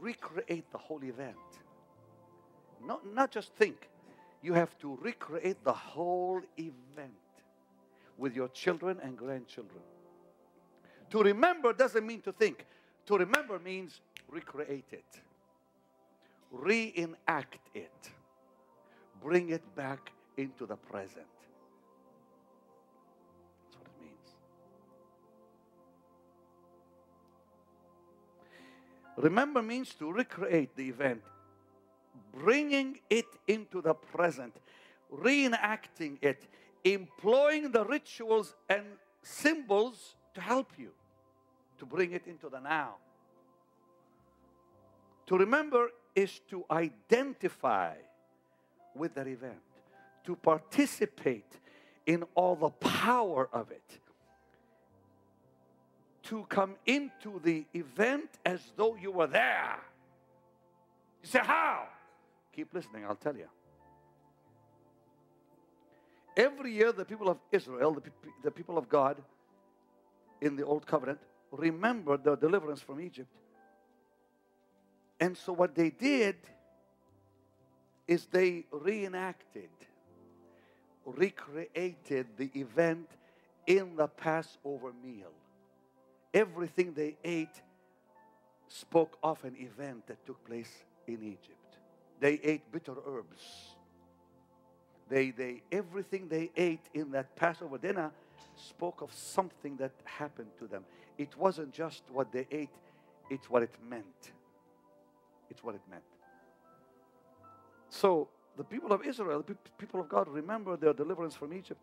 recreate the whole event. Not, not just think, you have to recreate the whole event with your children and grandchildren. To remember doesn't mean to think, to remember means recreate it, reenact it, bring it back into the present. Remember means to recreate the event, bringing it into the present, reenacting it, employing the rituals and symbols to help you to bring it into the now. To remember is to identify with that event, to participate in all the power of it, to come into the event as though you were there. You say, How? Keep listening, I'll tell you. Every year, the people of Israel, the, the people of God in the Old Covenant, remembered the deliverance from Egypt. And so, what they did is they reenacted, recreated the event in the Passover meal. Everything they ate spoke of an event that took place in Egypt. They ate bitter herbs. They, they, everything they ate in that Passover dinner spoke of something that happened to them. It wasn't just what they ate, it's what it meant. It's what it meant. So the people of Israel, the people of God, remember their deliverance from Egypt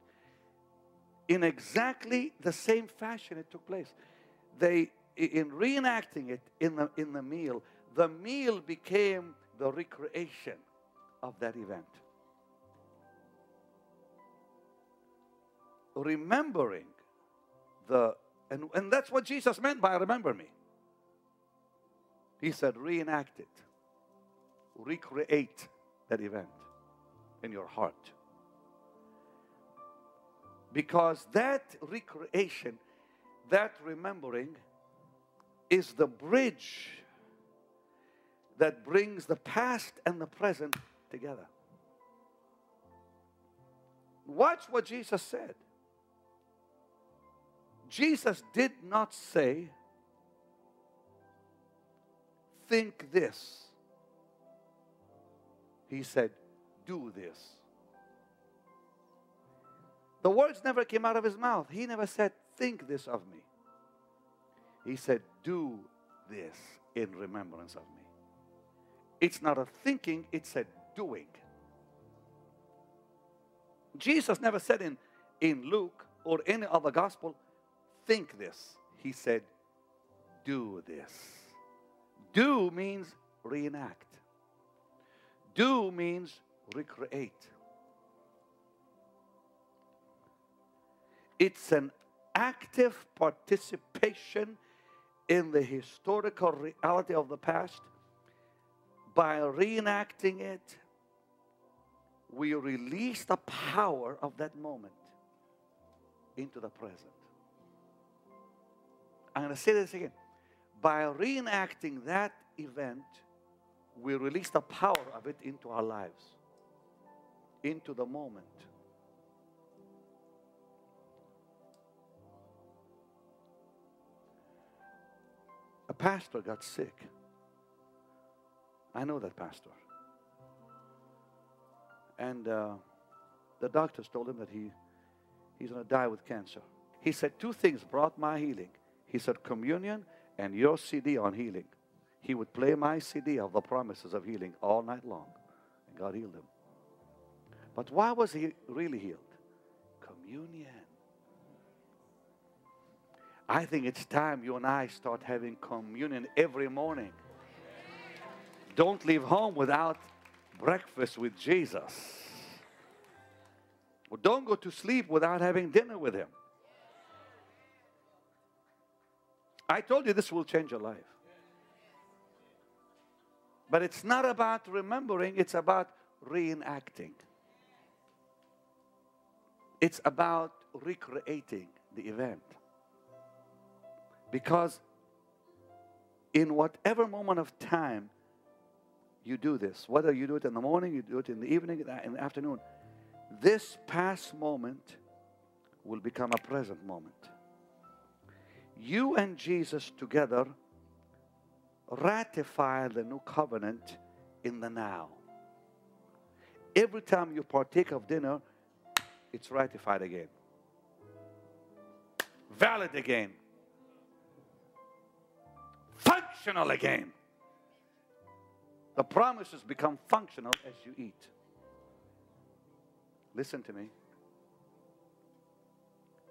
in exactly the same fashion it took place. They, in reenacting it in the, in the meal, the meal became the recreation of that event. Remembering the, and, and that's what Jesus meant by remember me. He said, reenact it, recreate that event in your heart. Because that recreation, that remembering, is the bridge that brings the past and the present together. Watch what Jesus said. Jesus did not say, think this. He said, do this. The words never came out of his mouth. He never said, think this of me. He said, do this in remembrance of me. It's not a thinking, it's a doing. Jesus never said in, in Luke or any other gospel, think this. He said, do this. Do means reenact. Do means recreate. It's an active participation in the historical reality of the past. By reenacting it, we release the power of that moment into the present. I'm going to say this again. By reenacting that event, we release the power of it into our lives, into the moment. A pastor got sick. I know that pastor. And uh, the doctors told him that he, he's going to die with cancer. He said, Two things brought my healing. He said, Communion and your CD on healing. He would play my CD of the promises of healing all night long. And God healed him. But why was he really healed? Communion. I think it's time you and I start having communion every morning. Don't leave home without breakfast with Jesus. Or don't go to sleep without having dinner with Him. I told you this will change your life. But it's not about remembering, it's about reenacting. It's about recreating the event. Because in whatever moment of time you do this, whether you do it in the morning, you do it in the evening, in the afternoon, this past moment will become a present moment. You and Jesus together ratify the new covenant in the now. Every time you partake of dinner, it's ratified again, valid again, functional again. The promises become functional as you eat. Listen to me.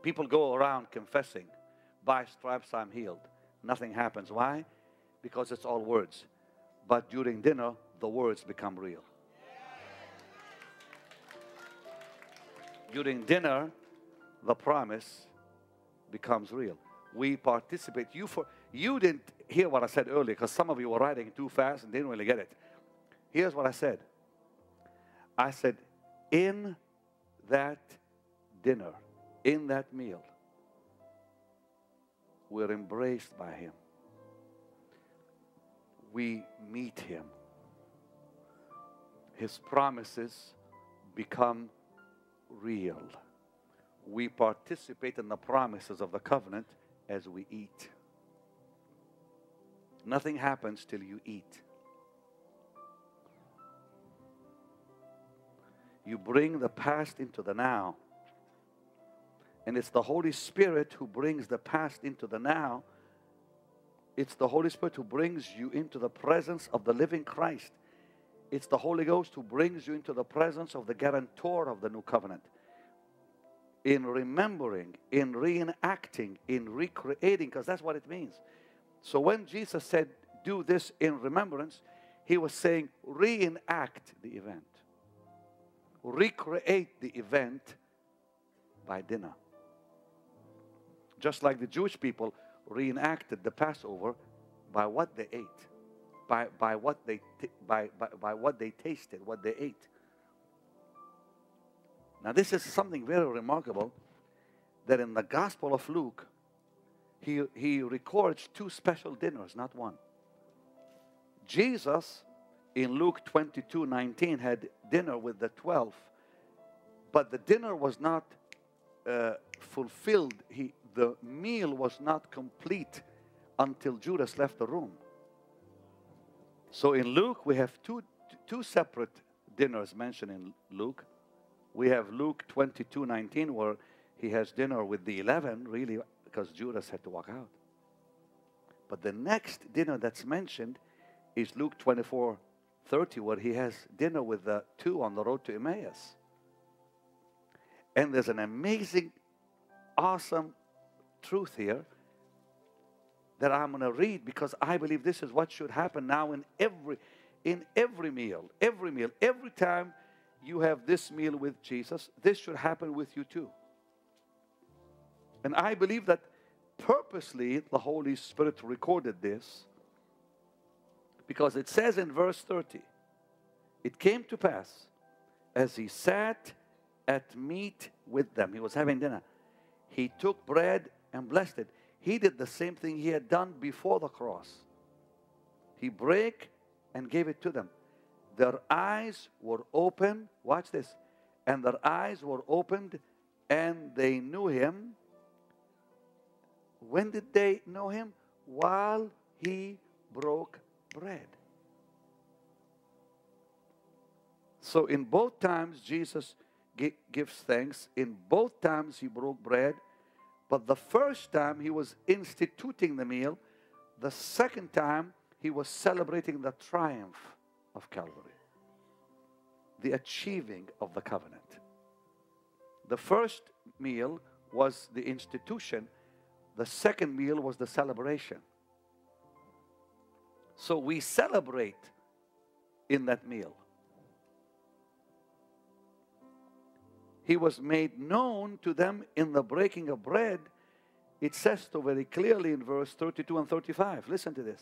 People go around confessing, by stripes I'm healed. Nothing happens. Why? Because it's all words. But during dinner, the words become real. During dinner, the promise becomes real. We participate. You for you didn't hear what I said earlier because some of you were writing too fast and didn't really get it. Here's what I said. I said, in that dinner, in that meal, we're embraced by Him. We meet Him. His promises become real. We participate in the promises of the covenant as we eat. Nothing happens till you eat. You bring the past into the now. And it's the Holy Spirit who brings the past into the now. It's the Holy Spirit who brings you into the presence of the living Christ. It's the Holy Ghost who brings you into the presence of the guarantor of the new covenant. In remembering, in reenacting, in recreating, because that's what it means. So when Jesus said, Do this in remembrance, he was saying, reenact the event, recreate the event by dinner. Just like the Jewish people reenacted the Passover by what they ate, by, by, what, they t- by, by, by what they tasted, what they ate. Now, this is something very remarkable that in the Gospel of Luke, he, he records two special dinners, not one. Jesus in Luke 22 19 had dinner with the 12, but the dinner was not uh, fulfilled. He, the meal was not complete until Judas left the room. So in Luke, we have two, two separate dinners mentioned in Luke. We have Luke 22 19, where he has dinner with the 11, really because Judas had to walk out. But the next dinner that's mentioned is Luke 24 30 where he has dinner with the two on the road to Emmaus. And there's an amazing, awesome truth here that I'm going to read because I believe this is what should happen now in every in every meal, every meal, every time you have this meal with Jesus, this should happen with you too. And I believe that purposely the Holy Spirit recorded this because it says in verse 30, it came to pass as he sat at meat with them, he was having dinner, he took bread and blessed it. He did the same thing he had done before the cross. He broke and gave it to them. Their eyes were open. Watch this. And their eyes were opened and they knew him. When did they know him? While he broke bread. So, in both times, Jesus gives thanks. In both times, he broke bread. But the first time, he was instituting the meal. The second time, he was celebrating the triumph of Calvary, the achieving of the covenant. The first meal was the institution, the second meal was the celebration. So we celebrate in that meal. He was made known to them in the breaking of bread. It says so very clearly in verse 32 and 35. Listen to this.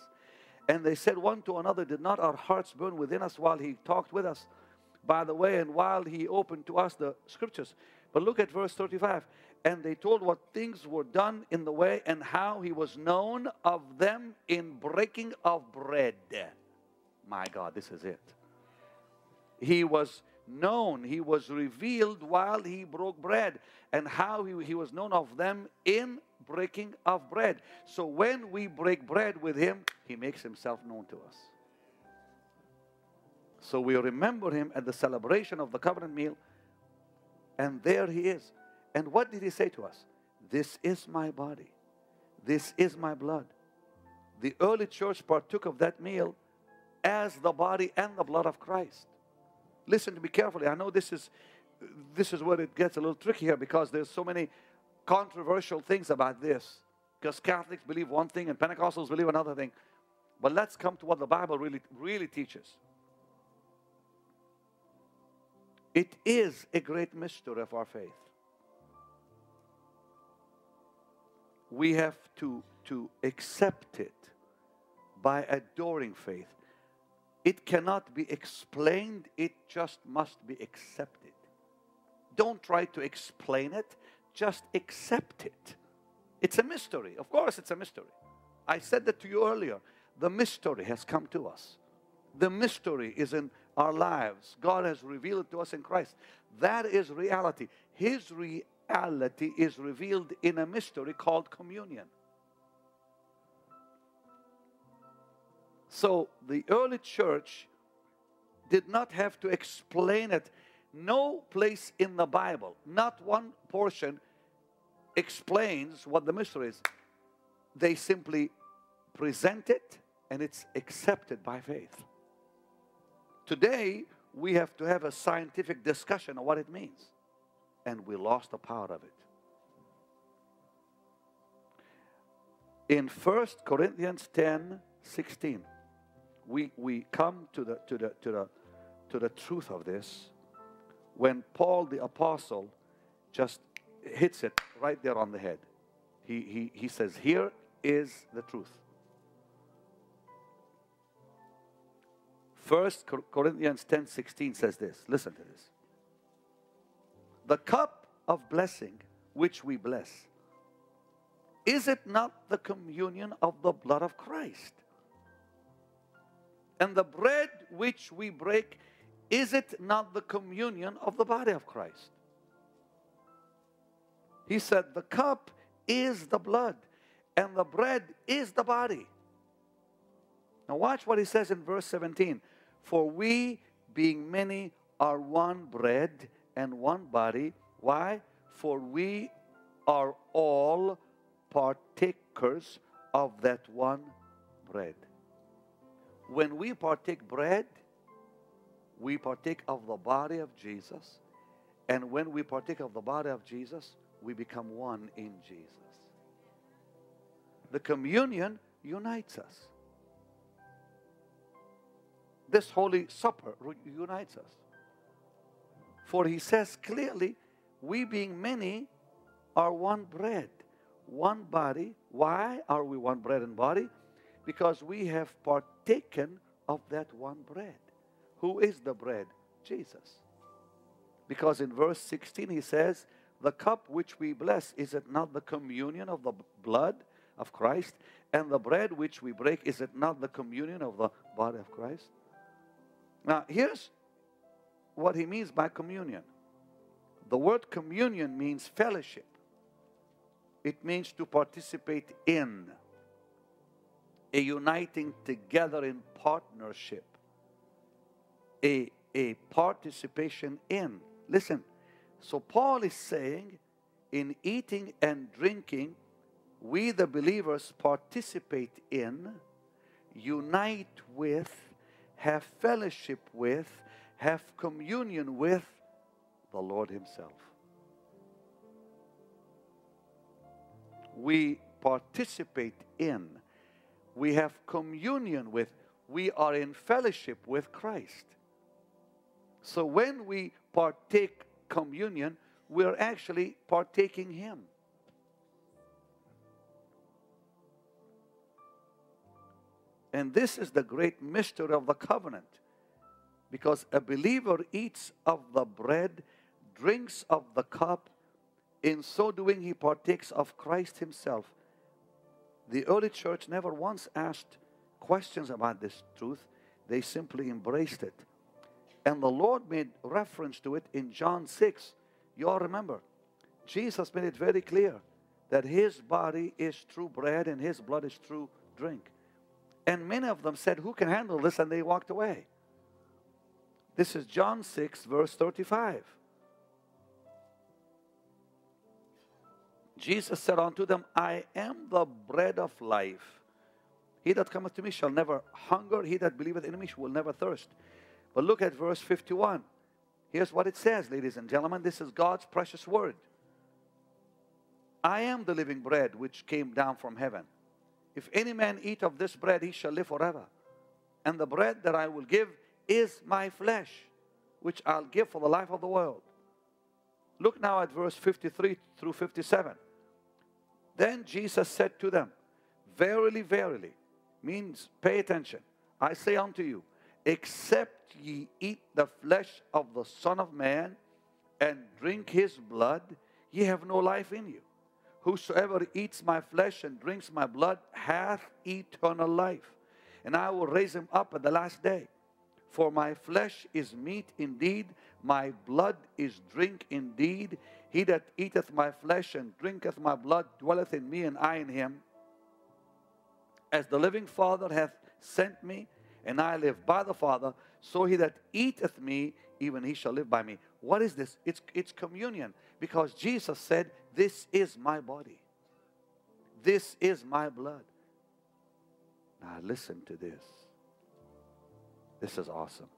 And they said one to another, Did not our hearts burn within us while he talked with us? By the way, and while he opened to us the scriptures. But look at verse 35. And they told what things were done in the way and how he was known of them in breaking of bread. My God, this is it. He was known, he was revealed while he broke bread, and how he, he was known of them in breaking of bread. So when we break bread with him, he makes himself known to us. So we remember him at the celebration of the covenant meal, and there he is. And what did he say to us? This is my body, this is my blood. The early church partook of that meal as the body and the blood of Christ. Listen to me carefully. I know this is this is where it gets a little tricky here because there's so many controversial things about this. Because Catholics believe one thing and Pentecostals believe another thing. But let's come to what the Bible really really teaches. It is a great mystery of our faith. We have to, to accept it by adoring faith. It cannot be explained, it just must be accepted. Don't try to explain it, just accept it. It's a mystery. Of course, it's a mystery. I said that to you earlier. The mystery has come to us. The mystery is in our lives. God has revealed it to us in Christ. That is reality. His reality is revealed in a mystery called communion. So the early church did not have to explain it. No place in the Bible, not one portion, explains what the mystery is. They simply present it and it's accepted by faith. Today, we have to have a scientific discussion of what it means, and we lost the power of it. In 1 Corinthians 10 16, we, we come to the, to, the, to, the, to the truth of this when Paul the Apostle just hits it right there on the head. He, he, he says, Here is the truth. First Corinthians 10 16 says this. Listen to this. The cup of blessing which we bless, is it not the communion of the blood of Christ? And the bread which we break, is it not the communion of the body of Christ? He said, The cup is the blood, and the bread is the body. Now, watch what he says in verse 17. For we, being many, are one bread and one body. Why? For we are all partakers of that one bread when we partake bread, we partake of the body of Jesus. And when we partake of the body of Jesus, we become one in Jesus. The communion unites us. This Holy Supper unites us. For he says clearly, we being many are one bread, one body. Why are we one bread and body? Because we have partaken of that one bread. Who is the bread? Jesus. Because in verse 16 he says, The cup which we bless, is it not the communion of the blood of Christ? And the bread which we break, is it not the communion of the body of Christ? Now, here's what he means by communion. The word communion means fellowship, it means to participate in, a uniting together in partnership, a, a participation in. Listen, so Paul is saying in eating and drinking, we the believers participate in, unite with, have fellowship with, have communion with the Lord Himself. We participate in, we have communion with, we are in fellowship with Christ. So when we partake communion, we're actually partaking Him. And this is the great mystery of the covenant. Because a believer eats of the bread, drinks of the cup, in so doing, he partakes of Christ himself. The early church never once asked questions about this truth, they simply embraced it. And the Lord made reference to it in John 6. You all remember, Jesus made it very clear that his body is true bread and his blood is true drink. And many of them said, Who can handle this? And they walked away. This is John 6, verse 35. Jesus said unto them, I am the bread of life. He that cometh to me shall never hunger, he that believeth in me will never thirst. But look at verse 51. Here's what it says, ladies and gentlemen. This is God's precious word. I am the living bread which came down from heaven. If any man eat of this bread, he shall live forever. And the bread that I will give is my flesh, which I'll give for the life of the world. Look now at verse 53 through 57. Then Jesus said to them, Verily, verily, means pay attention. I say unto you, except ye eat the flesh of the Son of Man and drink his blood, ye have no life in you. Whosoever eats my flesh and drinks my blood hath eternal life, and I will raise him up at the last day. For my flesh is meat indeed, my blood is drink indeed. He that eateth my flesh and drinketh my blood dwelleth in me, and I in him. As the living Father hath sent me, and I live by the Father, so he that eateth me, even he shall live by me. What is this? It's, it's communion. Because Jesus said, This is my body, this is my blood. Now, listen to this. This is awesome.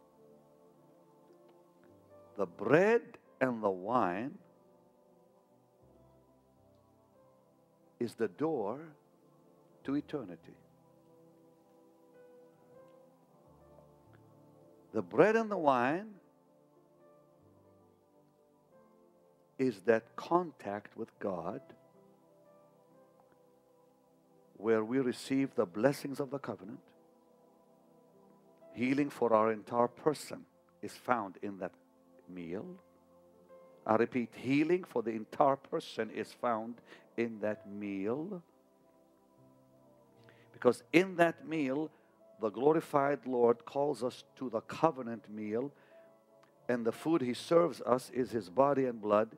The bread and the wine is the door to eternity. The bread and the wine is that contact with God where we receive the blessings of the covenant. Healing for our entire person is found in that meal. I repeat, healing for the entire person is found in that meal. Because in that meal, the glorified Lord calls us to the covenant meal, and the food He serves us is His body and blood.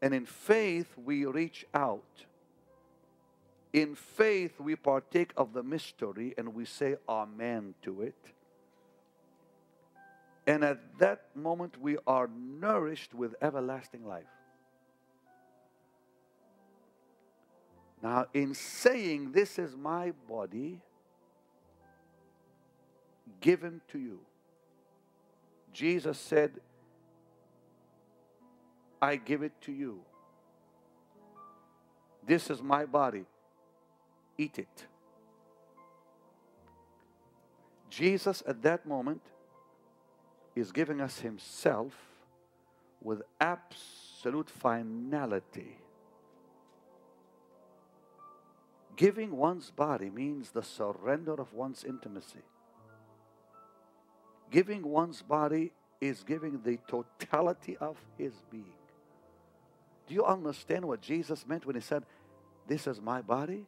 And in faith, we reach out. In faith, we partake of the mystery and we say Amen to it. And at that moment, we are nourished with everlasting life. Now, in saying, This is my body, given to you. Jesus said, I give it to you. This is my body. Eat it. Jesus, at that moment, is giving us Himself with absolute finality. Giving one's body means the surrender of one's intimacy. Giving one's body is giving the totality of his being. Do you understand what Jesus meant when he said, This is my body?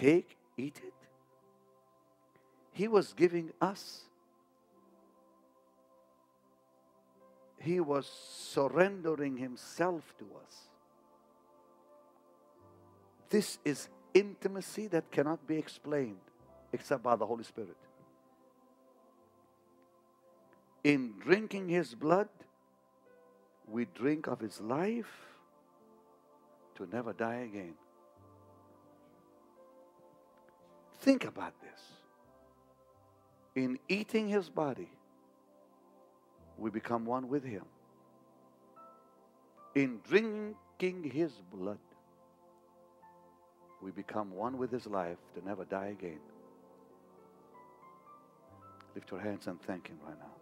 Take, eat it. He was giving us, he was surrendering himself to us. This is intimacy that cannot be explained except by the Holy Spirit. In drinking his blood, we drink of his life to never die again. Think about this. In eating his body, we become one with him. In drinking his blood, we become one with his life to never die again. Lift your hands and thank him right now.